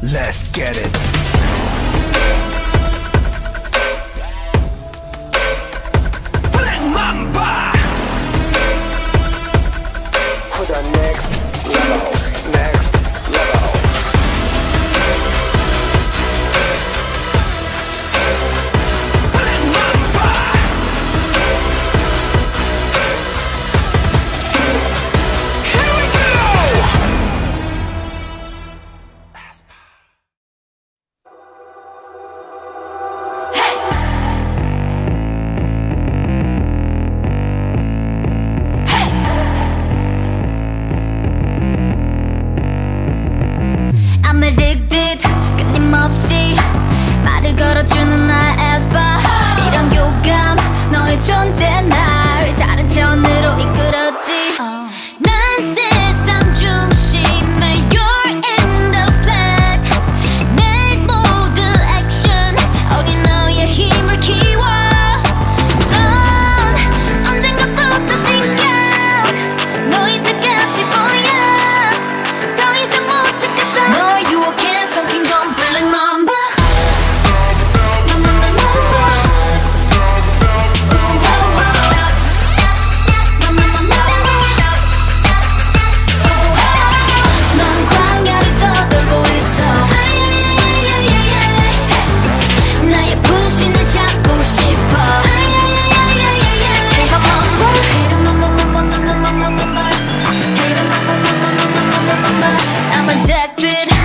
Let's get it. I'm